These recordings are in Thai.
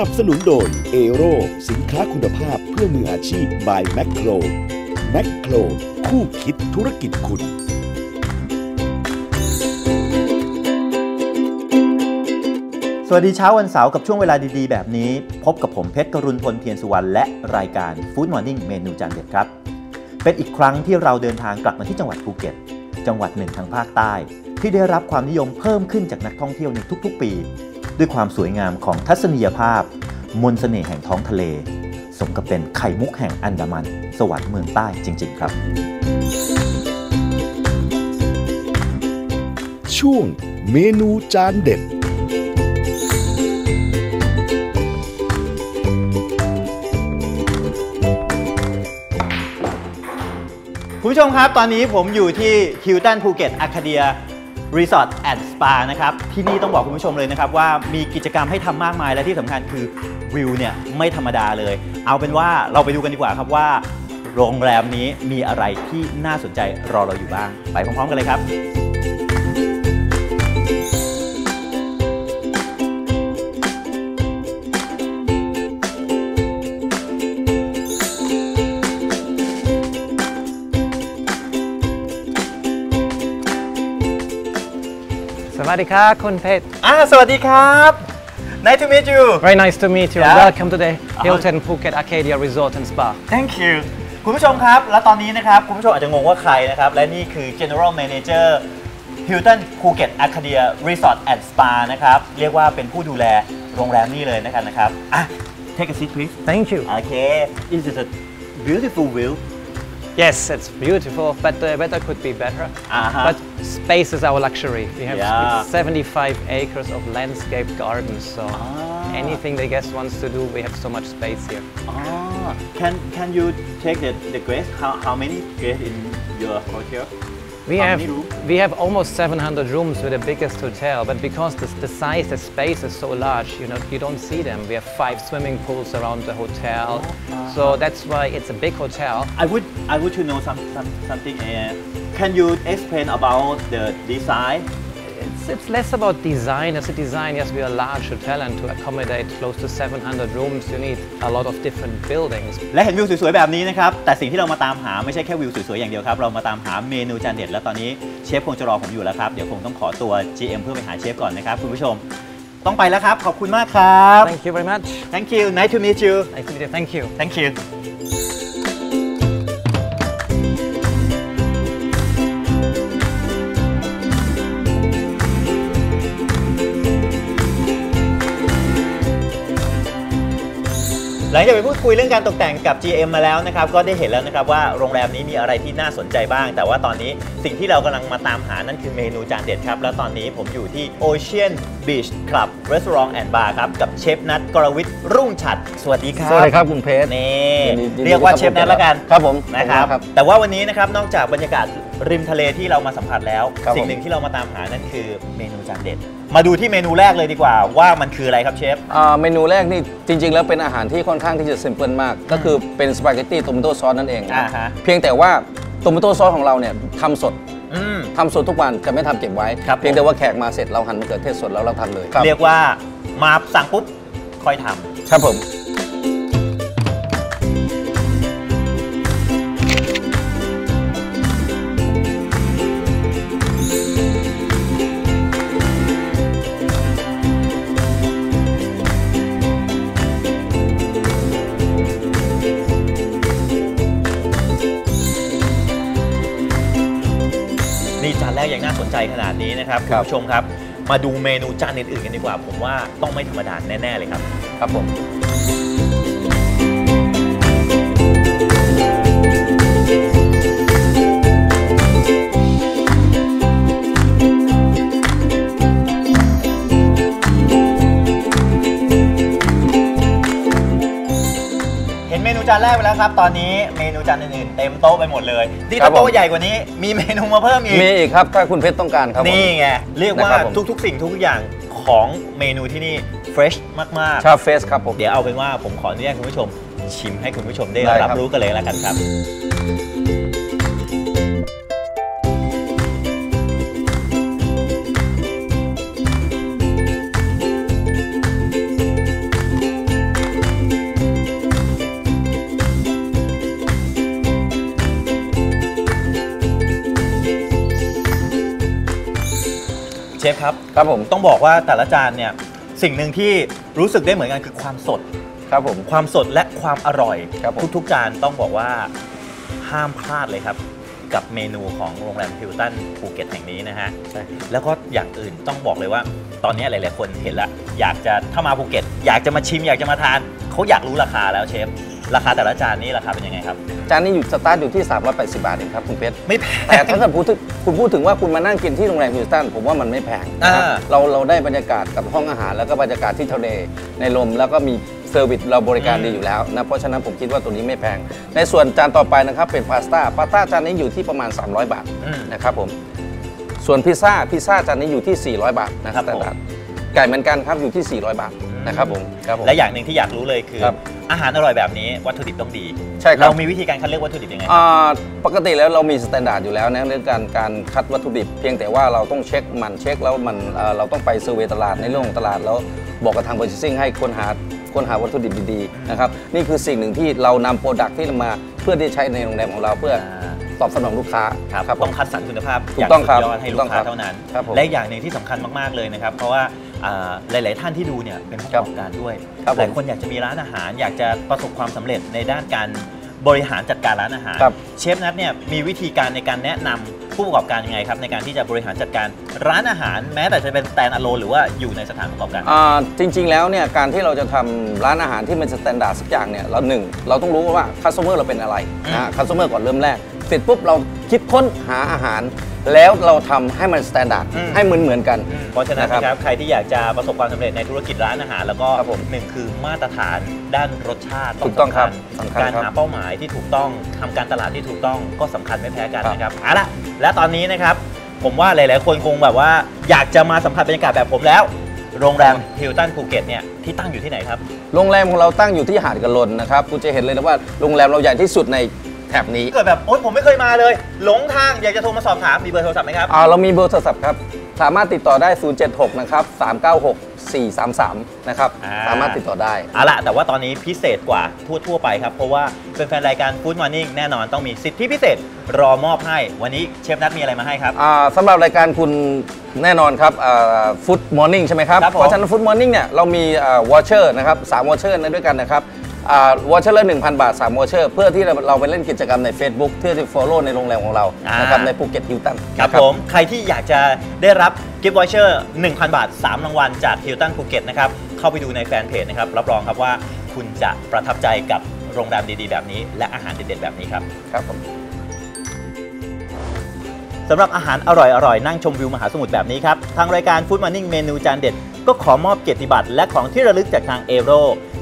นับสนุนโดยเอโรสินค้าคุณภาพเพื่อมืออาชีพ by แม c โครแม c โครคู่คิดธุรกิจคุณ สวัสดีเช้าวันเสาร์กับช่วงเวลาดีๆ แบบนี้ พบกับผมเพชรกรุณพลเพียรสุวรรณและรายการ Food Morning เมนูจานเด็ดครับ เป็นอีกครั้งที่เราเดินทางกลับมาที่จังหวัดภูเก็ต จังหวัดหนึ่งทางภาคใต้ ที่ได้รับความนิยมเพิ่มขึ้นจากนักท่องเที่ยวในทุกๆ ปี ด้วยความสวยงามของทัศนียภาพ มนต์เสน่ห์แห่งท้องทะเล สมกับเป็นไข่มุกแห่งอันดามัน สวรรค์เมืองใต้จริง ๆ ครับ ช่วงเมนูจานเด็ดคุณผู้ชมครับ ตอนนี้ผมอยู่ที่ฮิลตันภูเก็ตอาร์เคเดีย รีสอร์ทแอนด์สปานะครับที่นี่ต้องบอกคุณผู้ชมเลยนะครับว่ามีกิจกรรมให้ทำมากมายและที่สำคัญคือวิวเนี่ยไม่ธรรมดาเลย เอาเป็นว่าเราไปดูกันดีกว่าครับว่า โรงแรมนี้มีอะไรที่น่าสนใจรอเราอยู่บ้าง ไปพร้อมๆกันเลยครับ Sawadika, Kunpet. อ่าสวัสดีครับ Nice to meet you Very nice to meet you. Yeah. Welcome to the Hilton Phuket Arcadia Resort and Spa. Thank you คุณผู้ชมครับ และตอนนี้นะครับ คุณผู้ชมอาจจะงงว่าใครนะครับ และนี่คือ General Manager Hilton Phuket Arcadia Resort and Spa นะครับ เรียกว่าเป็นผู้ดูแลโรงแรมนี่เลยนะครับนะครับอะ Take a seat please Thank you. Okay This is a beautiful view Yes, it's beautiful, but the weather could be better. Uh-huh. But space is our luxury. We have Yeah. 75 acres of landscaped gardens, so Ah. anything the guest wants to do, we have so much space here. Ah, Can Can you take the the guests how how many guests in your hotel We How have we have almost 700 rooms with the biggest hotel, but because the, the size, the space is so large, you know, you don't see them. We have five swimming pools around the hotel, so that's why it's a big hotel. I would I would to know some, some something. Uh, can you explain about the design? It's, it's less about design. As a design, yes, we are a large hotel, and to accommodate close to 700 rooms, you need a lot of different buildings. และเห็นวิวสวยๆ แบบนี้นะครับ แต่สิ่งที่เรามาตามหาไม่ใช่แค่วิวสวยๆ อย่างเดียวครับ เรามาตามหาเมนูจานเด็ด และตอนนี้เชฟคงจะรอผมอยู่แล้วครับ เดี๋ยวคงต้องขอตัว GM เพื่อไปหาเชฟก่อนนะครับคุณผู้ชม ต้องไปแล้วครับ ขอบคุณมากครับ Thank you very much. Thank you nice to meet you Nice to meet you. Thank you. Thank you หลังจากไปพูดคุยเรื่องการตกแต่งกับ GM มาแล้วนะครับ ก็ได้เห็นแล้วนะครับว่าโรงแรมนี้มีอะไรที่น่าสนใจบ้าง แต่ว่าตอนนี้สิ่งที่เรากำลังมาตามหานั่นคือเมนูจานเด็ดครับ แล้วตอนนี้ผมอยู่ที่ Ocean Beach Club Restaurant and Bar ครับ กับเชฟนัทกรวิทย์รุ่งฉัด สวัสดีครับสวัสดีครับคุณเพชรนี่ยินดียินดีเรียกว่าครับเชฟนัทแล้วกันครับผมนะครับขอบคุณครับ แต่ว่าวันนี้นะครับนอกจากบรรยากาศ ริมทะเลที่เรามาสัมผัสแล้ว ครับสิ่งผมหนึ่งที่เรามาตามหานั่นคือเมนูจานเด็ด มาดูที่เมนูแรกเลยดีกว่า ว่ามันคืออะไรครับเชฟ อ่าเมนูแรกนี่จริง ๆ แล้วเป็นอาหารที่ค่อนข้างที่จะ simple มาก ก็คือเป็นสปาเกตตี้โตม a โตซอสนั่นเองนะอ่าฮะ เพียงแต่ว่าโตม a โตซอสของเราเนี่ยทำสดอืม ทำสดทุกวันจะไม่ทำเก็บไว้ ครับ เพียงแต่ว่าแขกมาเสร็จเราหั่นมะเขือเทศสดแล้วเราทำเลยครับเรียกว่ามาสั่งปุ๊บค่อยทำครับผม จานแรกยังน่าสนใจขนาดนี้นะครับคุณผู้ชมครับ มาดูเมนูจานอื่นๆกันดีกว่า ผมว่าต้องไม่ธรรมดาแน่ๆเลยครับ ครับผมานแรกไปแล้วครับ ตอนนี้เมนูจานอื่นๆเต็มโต๊ะไปหมดเลย ที่ครัถ้าบผม โต๊ะใหญ่กว่านี้มีเมนูมาเพิ่มอีก มีอีกครับ ถ้าคุณเพชรต้องการครับผม นี่ไง เรียกว่านะครับผม ทุกๆ สิ่งทุกอย่างของเมนูที่นี่เฟรชมาก ชาเฟสครับผม ๆ เดี๋ยวเอาเป็นว่าผมขออนุญาตคุณผู้ชม ชิมให้คุณผู้ชมได้ได้ครับ รับรู้กันเลยแล้วกันครับ ครับครับผมต้องบอกว่าแต่ละจานเนี่ยสิ่งหนึ่งที่รู้สึกได้เหมือนกันคือความสดครับผมความสดและความอร่อยครับผมทุกๆจานต้องบอกว่าห้ามพลาดเลยครับ กับเมนูของโรงแรมฮิลตันภูเก็ตแห่งนี้นะฮะใช่แล้วก็อย่างอื่นต้องบอกเลยว่า ตอนนี้หลาย ๆ คนเห็นแล้วอยากจะถ้ามาภูเก็ต อยากจะมาชิมอยากจะมาทานเขาอยากรู้ราคาแล้วเชฟ ราคาแต่ละจานนี้ราคาเป็นยังไงครับ จานนี้อยู่สตาร์ทอยู่ที่ 380 บาทเองครับคุณเพชรไม่แพงแต่ถ้าเกิดพูดถึงคุณพูดถึงว่าคุณมานั่งกินที่โรงแรมฮิลตันผมว่ามันไม่แพงนะครับอ่าเราเราได้บรรยากาศกับห้องอาหาร แล้วก็บรรยากาศที่ทะเลในลมแล้วก็มี service เราบริการดีอยู่แล้วนะเพราะฉะนั้นผมคิดว่าตัวนี้ไม่แพง ในส่วนจานต่อไปนะครับเป็นพาสต้าพาสต้าจานนี้อยู่ที่ประมาณ 300 บาทอืมนะครับผมส่วนพิซซ่าพิซซ่าจานนี้อยู่ที่ 400 บาทนะครับครับผมแต่ ไก่เหมือนกันครับอยู่ที่ 400 บาทนะครับผมครับผม และอย่างหนึ่งที่อยากรู้เลยคือครับอาหารอร่อยแบบนี้วัตถุดิบต้องดีใช่ครับ เรามีวิธีการคัดเลือกวัตถุดิบยังไง อ่าปกติแล้วเรามี standard อยู่แล้วนะเรื่องการการคัดวัตถุดิบ เพียงแต่ว่าเราต้องเช็คหมันเช็คแล้วมันเอ่อเราต้องไป survey ตลาดในเรื่องของตลาดแล้วบอกกับทางบริษัทให้ค้นหาค้นหาวัตถุดิบดีๆนะครับนี่คือสิ่งหนึ่งที่เรานำ product ที่มาเพื่อที่จะใช้ในโรงแรมของเราเพื่อตอบสนองลูกค้าครับครับผมต้องคัดสรรคุณภาพถูกต้องครับอย่างสุดยอดให้ลูถูกต้องค้าครับเท่านั้น ครับผมและอีกอย่างหนึ่งที่สำคัญมากๆเลยนะครับ เพราะว่าอ่า หลาย ๆ ท่านที่ดูเนี่ยเป็นผู้ประกอบการด้วยครับผมหลายคนอยากจะมีร้านอาหาร อยากจะประสบความสำเร็จในด้านการบริหารจัดการร้านอาหารครับเชฟนัทเนี่ยมีวิธีการในการแนะนำผู้ประกอบการยังไงครับ ในการที่จะบริหารจัดการร้านอาหาร แม้แต่จะเป็น stand alone หรือว่าอยู่ในสถานประกอบการอ่าจริง ๆ แล้วเนี่ยการที่เราจะทำร้านอาหารที่เป็น standard สักอย่างเนี่ยเราหนึ่งเราต้องรู้ว่า customer เราเป็นอะไรอืมนะ customer ก่อนเริ่มแรกเสร็จปุ๊บเรา คิดค้นหาอาหาร แล้วเราทำให้มัน standardให้เหมือนเหมือนๆกัน เพราะฉะนั้นนะครับนะครับใครที่อยากจะประสบความสำเร็จในธุรกิจร้านอาหารแล้วก็ครับผมหนึ่งคือมาตรฐานด้านรสชาติถูกต้องครับสำสำคัญการครับหาเป้าหมายที่ถูกต้องทำการตลาดที่ถูกต้องก็สำคัญไม่แพ้กันครับ นะครับเอาละและตอนนี้นะครับ ผมว่าหลาย ๆ คนคงแบบว่า อยากจะมาสัมผัสบรรยากาศแบบผมแล้ว โรงแรมฮิลตันภูเก็ตเนี่ยที่ตั้งอยู่ที่ไหนครับ โรงแรมของเราตั้งอยู่ที่หาดกะรนนะครับคุณจะเห็นเลยนะว่าโรงแรมเราใหญ่ที่สุดใน แถบนี้ เกิดแบบโอ๊ยผมไม่เคยมาเลย หลงทางอยากจะโทรมาสอบถามมีเบอร์โทรศัพท์ไหมครับ อ่าเรามีเบอร์โทรศัพท์ครับ สามารถติดต่อได้ 076 นะครับ 396 433 นะครับ อ่า สามารถติดต่อได้ เอาละแต่ว่าตอนนี้พิเศษกว่าทั่วๆไปครับ เพราะว่าเป็นแฟนรายการ Food Morning แน่นอนต้องมีสิทธิพิเศษรอมอบให้ วันนี้เชฟนัทมีอะไรมาให้ครับ อ่าสำหรับรายการคุณแน่นอนครับ Food Morning ใช่ไหมครับ ครับผมเพราะฉะนั้น Food Morning เนี่ยเรามี voucher นะครับสาม voucher ในด้วยกันนะครับ voucher ละ1,000บาท3 voucher เพื่อที่เราไปเล่นกิจกรรมใน Facebook เพื่อที่ follow ในโรงแรมของเราอ่านะครับในภูเก็ตฮิลตันครับผม ใครที่อยากจะได้รับ gift voucher 1,000 บาท 3 รางวัลจากฮิลตันภูเก็ตนะครับเข้าไปดูในแฟนเพจนะครับรับรองครับว่าคุณจะประทับใจกับโรงแรมดีๆ แบบนี้ และอาหารเด็ดๆแบบนี้ครับครับผมสำหรับอาหารอร่อยๆ นั่งชมวิวมหาสมุทรแบบนี้ครับ ทางรายการฟู้ดม o ร์นิ่งเมนูจานเด็ด ก็ขอมอบเกียรติบัตรและของที่ระลึกจากทางเอโร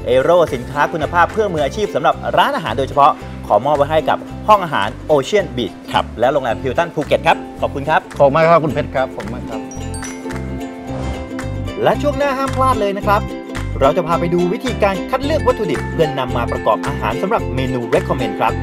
เอโรสินค้าคุณภาพเพื่อมืออาชีพสำหรับร้านอาหารโดยเฉพาะ ขอมอบไว้ให้กับห้องอาหาร Ocean Beach ครับและโรงแรมฮิลตันภูเก็ตครับ ขอบคุณครับ ขอบคุณมากครับคุณเพชรครับขอบคุณมากครับ และช่วงหน้าห้ามพลาดเลยนะครับ เราจะพาไปดูวิธีการคัดเลือกวัตถุดิบเพื่อนำมาประกอบอาหารสำหรับเมนู recommend ครับ